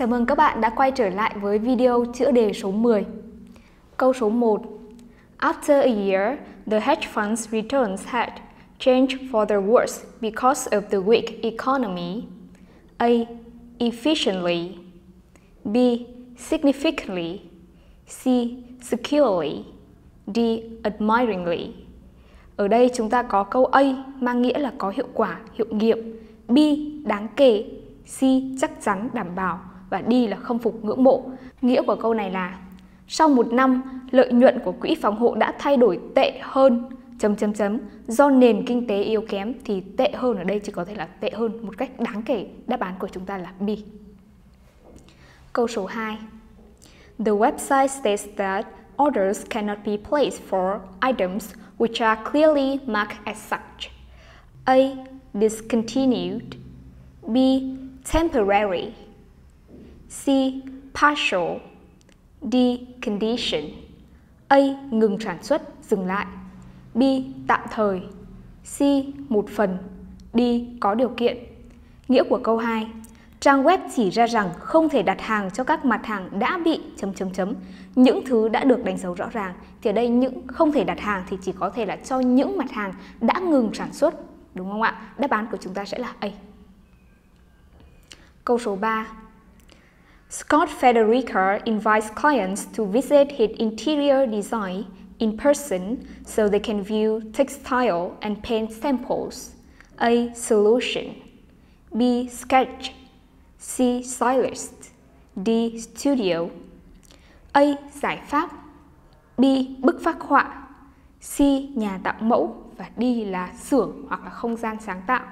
Chào mừng các bạn đã quay trở lại với video chữa đề số 10. Câu số 1. After a year, the hedge fund's returns had changed for the worse because of the weak economy. A. Efficiently. B. Significantly. C. Securely. D. Admiringly. Ở đây chúng ta có câu A mang nghĩa là có hiệu quả, hiệu nghiệm. B. Đáng kể. C. Chắc chắn, đảm bảo và đi là không phục ngưỡng mộ. Nghĩa của câu này là sau một năm, lợi nhuận của quỹ phòng hộ đã thay đổi tệ hơn chấm chấm chấm do nền kinh tế yếu kém thì tệ hơn ở đây chỉ có thể là tệ hơn một cách đáng kể. Đáp án của chúng ta là B. Câu số 2. The website states that orders cannot be placed for items which are clearly marked as such. A. Discontinued. B. Temporary. C. Partial D. Condition A. Ngừng sản xuất, dừng lại B. Tạm thời C. Một phần D. Có điều kiện Nghĩa của câu 2 Trang web chỉ ra rằng không thể đặt hàng cho các mặt hàng đã bị chấm chấm chấm những thứ đã được đánh dấu rõ ràng thì ở đây những không thể đặt hàng thì chỉ có thể là cho những mặt hàng đã ngừng sản xuất đúng không ạ? Đáp án của chúng ta sẽ là A. Câu số 3 Scott Federica invites clients to visit his interior design in person so they can view textile and paint samples. A. Solution. B. Sketch. C. Stylist. D. Studio. A. Giải pháp. B. Bức phác họa. C. Nhà tạo mẫu và D là xưởng hoặc là không gian sáng tạo.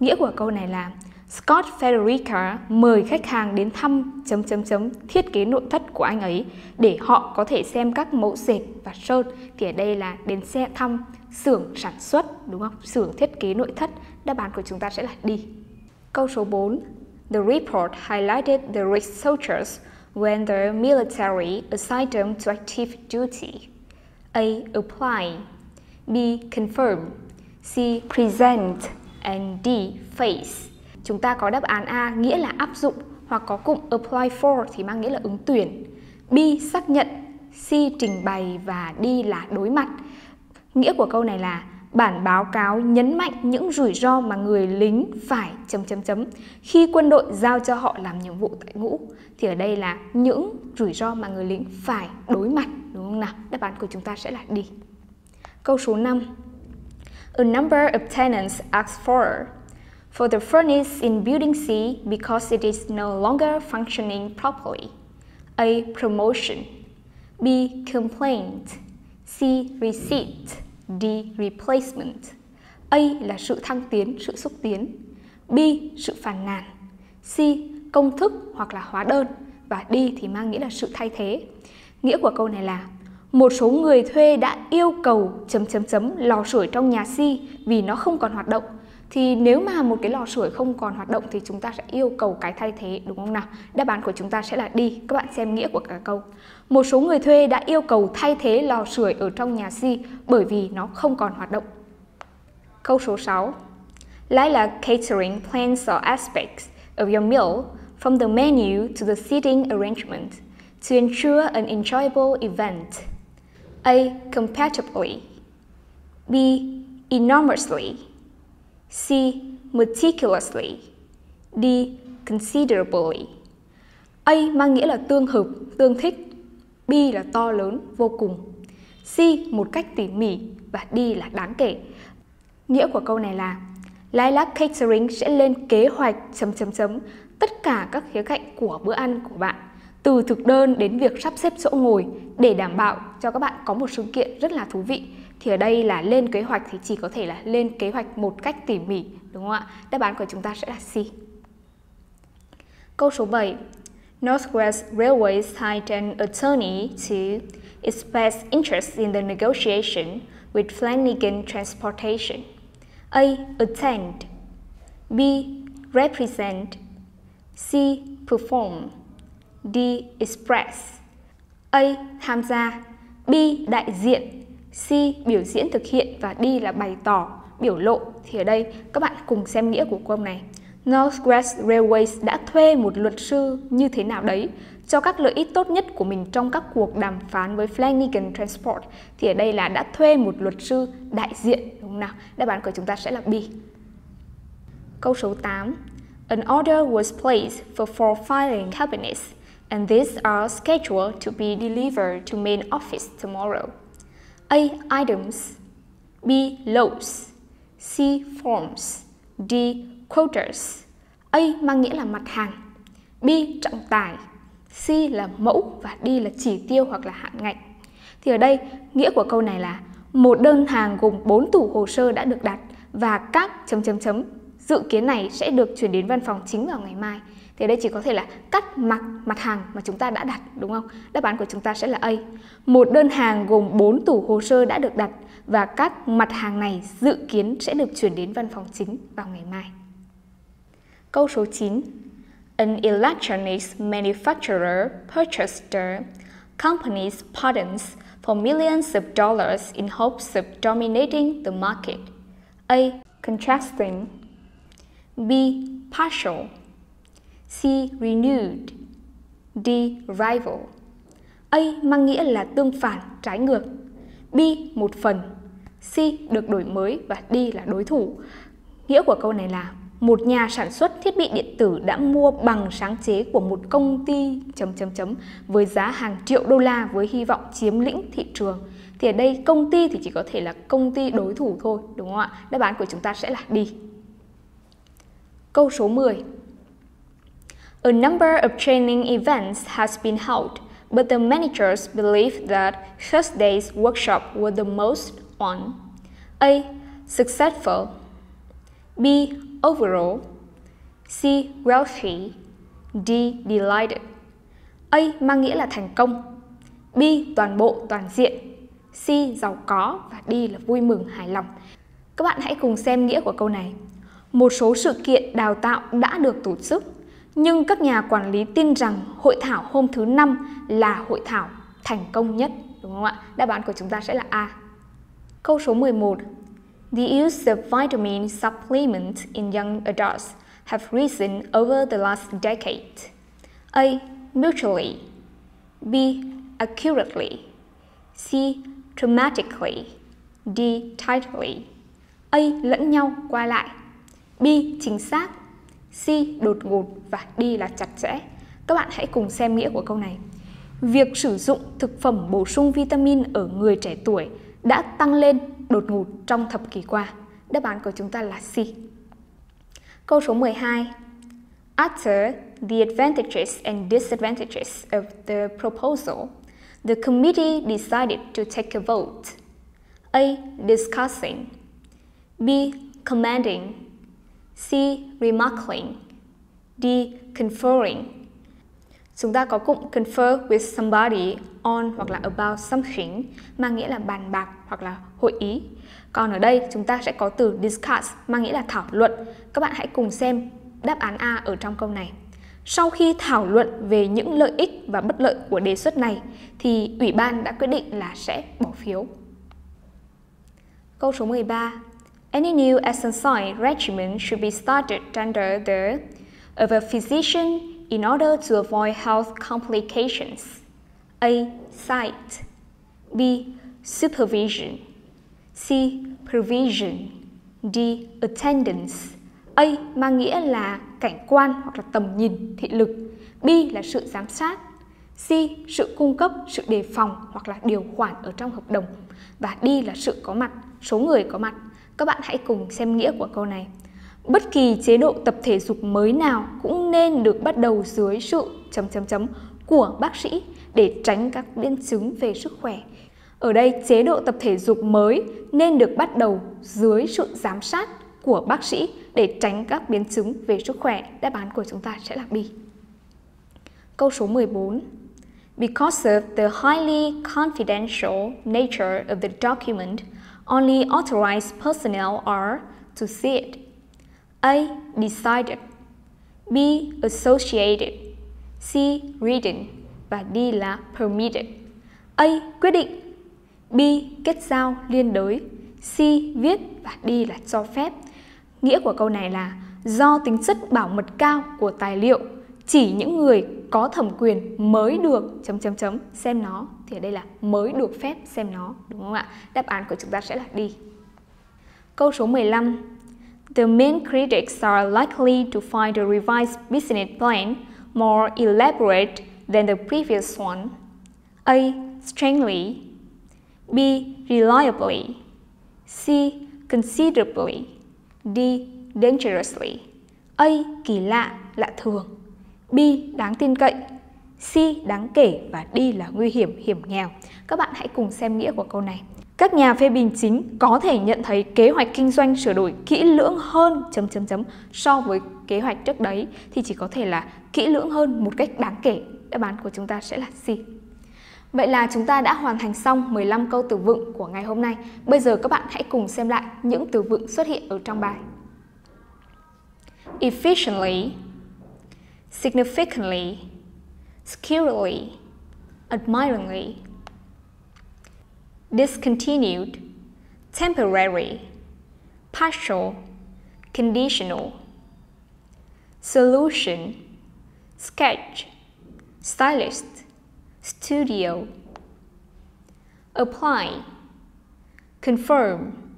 Nghĩa của câu này là Scott Federica mời khách hàng đến thăm, chấm chấm chấm, thiết kế nội thất của anh ấy để họ có thể xem các mẫu dệt và sơn thì ở đây là đến xe thăm, xưởng sản xuất, đúng không? Xưởng thiết kế nội thất. Đáp án của chúng ta sẽ là đi. Câu số 4. The report highlighted the researchers when the military assigned them to active duty. A. Apply B. Confirm C. Present and D. Face Chúng ta có đáp án A nghĩa là áp dụng hoặc có cụm apply for thì mang nghĩa là ứng tuyển. B xác nhận, C trình bày và D là đối mặt. Nghĩa của câu này là bản báo cáo nhấn mạnh những rủi ro mà người lính phải chấm chấm chấm khi quân đội giao cho họ làm nhiệm vụ tại ngũ thì ở đây là những rủi ro mà người lính phải đối mặt đúng không nào? Đáp án của chúng ta sẽ là đi. Câu số 5. A number of tenants asked for for the furnace in Building C because it is no longer functioning properly. A. Promotion. B. Complaint. C. Receipt. D. Replacement. A là sự thăng tiến, sự xúc tiến. B. Sự phản nàn. C. Công thức hoặc là hóa đơn. Và D thì mang nghĩa là sự thay thế. Nghĩa của câu này là một số người thuê đã yêu cầu chấm chấm chấm lò sưởi trong nhà C vì nó không còn hoạt động thì nếu mà một cái lò sưởi không còn hoạt động thì chúng ta sẽ yêu cầu cái thay thế, đúng không nào? Đáp án của chúng ta sẽ là đi. Các bạn xem nghĩa của cả câu. Một số người thuê đã yêu cầu thay thế lò sưởi ở trong nhà si bởi vì nó không còn hoạt động. Câu số 6. Lila catering plans or aspects of your meal from the menu to the seating arrangement to ensure an enjoyable event. A. Compatibly B. Enormously C. Meticulously D. Considerably A mang nghĩa là tương hợp, tương thích B là to lớn, vô cùng C. Một cách tỉ mỉ và D là đáng kể Nghĩa của câu này là Lilac Catering sẽ lên kế hoạch chấm chấm chấm tất cả các khía cạnh của bữa ăn của bạn từ thực đơn đến việc sắp xếp chỗ ngồi để đảm bảo cho các bạn có một sự kiện rất là thú vị thì ở đây là lên kế hoạch thì chỉ có thể là lên kế hoạch một cách tỉ mỉ, đúng không ạ? Đáp án của chúng ta sẽ là C. Câu số 7. Northwest Railways hired an attorney to express interest in the negotiation with Flanagan Transportation. A. Attend B. Represent C. Perform D. Express A. Tham gia B. Đại diện C. Biểu diễn thực hiện và D là bày tỏ, biểu lộ thì ở đây các bạn cùng xem nghĩa của câu này. Northwest Railways đã thuê một luật sư như thế nào đấy cho các lợi ích tốt nhất của mình trong các cuộc đàm phán với Flanagan Transport thì ở đây là đã thuê một luật sư đại diện đúng không nào? Đáp án của chúng ta sẽ là B. Câu số 8. An order was placed for four filing cabinets and these are scheduled to be delivered to main office tomorrow. A. Items, B. Loads, C. Forms, D. Quotas A mang nghĩa là mặt hàng, B. Trọng tải C là mẫu và D là chỉ tiêu hoặc là hạn ngạch. Thì ở đây, nghĩa của câu này là một đơn hàng gồm 4 tủ hồ sơ đã được đặt và các chấm chấm chấm dự kiến này sẽ được chuyển đến văn phòng chính vào ngày mai. Thì đây chỉ có thể là cắt mặt mặt hàng mà chúng ta đã đặt, đúng không? Đáp án của chúng ta sẽ là A. Một đơn hàng gồm 4 tủ hồ sơ đã được đặt và các mặt hàng này dự kiến sẽ được chuyển đến văn phòng chính vào ngày mai. Câu số 9. An electronics manufacturer purchased the company's patents for millions of dollars in hopes of dominating the market. A. Contrasting B. Partial C. Renewed D. Rival A mang nghĩa là tương phản, trái ngược B. Một phần C. Được đổi mới và D là đối thủ Nghĩa của câu này là một nhà sản xuất thiết bị điện tử đã mua bằng sáng chế của một công ty chấm chấm chấm với giá hàng triệu đô la với hy vọng chiếm lĩnh thị trường. Thì ở đây công ty thì chỉ có thể là công ty đối thủ thôi, đúng không ạ? Đáp án của chúng ta sẽ là đi. Câu số 10. A number of training events has been held, but the managers believe that Thursday's workshop was the most on A. Successful B. Overall C. Wealthy D. Delighted A. Mang nghĩa là thành công B. Toàn bộ, toàn diện C. Giàu có và D là vui mừng, hài lòng Các bạn hãy cùng xem nghĩa của câu này một số sự kiện đào tạo đã được tổ chức, nhưng các nhà quản lý tin rằng hội thảo hôm thứ năm là hội thảo thành công nhất, đúng không ạ? Đáp án của chúng ta sẽ là A. Câu số 11. The use of vitamin supplements in young adults have risen over the last decade. A. Mutually B. Accurately C. Dramatically D. Tightly A. Lẫn nhau qua lại B chính xác, C đột ngột và D là chặt chẽ. Các bạn hãy cùng xem nghĩa của câu này. Việc sử dụng thực phẩm bổ sung vitamin ở người trẻ tuổi đã tăng lên đột ngột trong thập kỷ qua. Đáp án của chúng ta là C. Câu số 12. After the advantages and disadvantages of the proposal, the committee decided to take a vote. A. Discussing B. Commending C. Remarking D. Conferring Chúng ta có cụm confer with somebody on hoặc là about something mang nghĩa là bàn bạc hoặc là hội ý. Còn ở đây, chúng ta sẽ có từ discuss mang nghĩa là thảo luận. Các bạn hãy cùng xem đáp án A ở trong câu này. Sau khi thảo luận về những lợi ích và bất lợi của đề xuất này, thì ủy ban đã quyết định là sẽ bỏ phiếu. Câu số 13. Any new exercise regimen should be started under the of a physician in order to avoid health complications. A. Sight B. Supervision C. Provision D. Attendance A. Mang nghĩa là cảnh quan hoặc là tầm nhìn, thị lực B. là sự giám sát C. Sự cung cấp, sự đề phòng hoặc là điều khoản ở trong hợp đồng Và D là sự có mặt, số người có mặt các bạn hãy cùng xem nghĩa của câu này. Bất kỳ chế độ tập thể dục mới nào cũng nên được bắt đầu dưới sự chấm chấm chấm của bác sĩ để tránh các biến chứng về sức khỏe. Ở đây chế độ tập thể dục mới nên được bắt đầu dưới sự giám sát của bác sĩ để tránh các biến chứng về sức khỏe. Đáp án của chúng ta sẽ là B. Câu số 14. Because of the highly confidential nature of the document, Only authorized personnel are to see it. A. Decided B. Associated C. Reading và D là permitted. A. Quyết định B. Kết giao liên đới C. Viết và D là cho phép. Nghĩa của câu này là do tính chất bảo mật cao của tài liệu chỉ những người có thẩm quyền mới được chấm chấm chấm xem nó thì ở đây là mới được phép xem nó đúng không ạ? Đáp án của chúng ta sẽ là đi. Câu số 15. The main critics are likely to find the revised business plan more elaborate than the previous one. A. Strangely B. Reliably C. Considerably D. Dangerously A. Kỳ lạ, lạ thường B. Đáng tin cậy C. Đáng kể và D là nguy hiểm, hiểm nghèo. Các bạn hãy cùng xem nghĩa của câu này. Các nhà phê bình chính có thể nhận thấy kế hoạch kinh doanh sửa đổi kỹ lưỡng hơn chấm chấm chấm so với kế hoạch trước đấy thì chỉ có thể là kỹ lưỡng hơn một cách đáng kể. Đáp án của chúng ta sẽ là C. Vậy là chúng ta đã hoàn thành xong 15 câu từ vựng của ngày hôm nay. Bây giờ các bạn hãy cùng xem lại những từ vựng xuất hiện ở trong bài. Efficiently significantly, securely, admiringly, discontinued, temporary, partial, conditional, solution, sketch, stylist, studio, apply, confirm,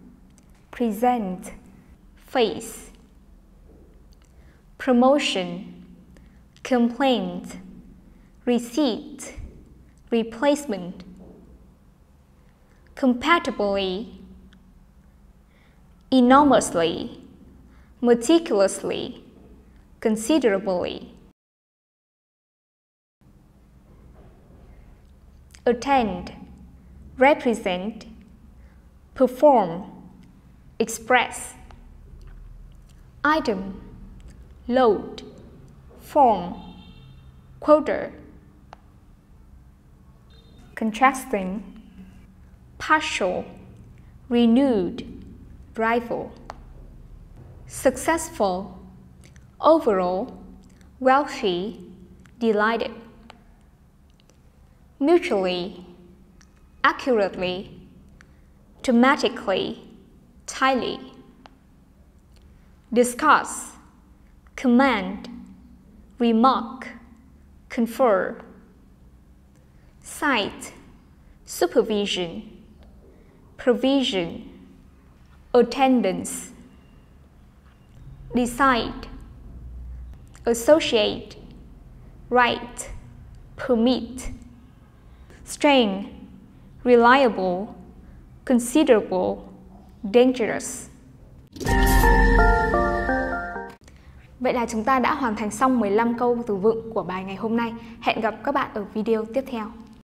present, face, promotion, complaint, receipt, replacement, compatibly, enormously, meticulously, considerably. Attend, represent, perform, express. Item, load form, quota, contrasting, partial, renewed, rival, successful, overall, wealthy, delighted, mutually, accurately, dramatically, tightly, discuss, command, remark, confer, cite, supervision, provision, attendance, decide, associate, write, permit, strain, reliable, considerable, dangerous. Vậy là chúng ta đã hoàn thành xong 15 câu từ vựng của bài ngày hôm nay. Hẹn gặp các bạn ở video tiếp theo.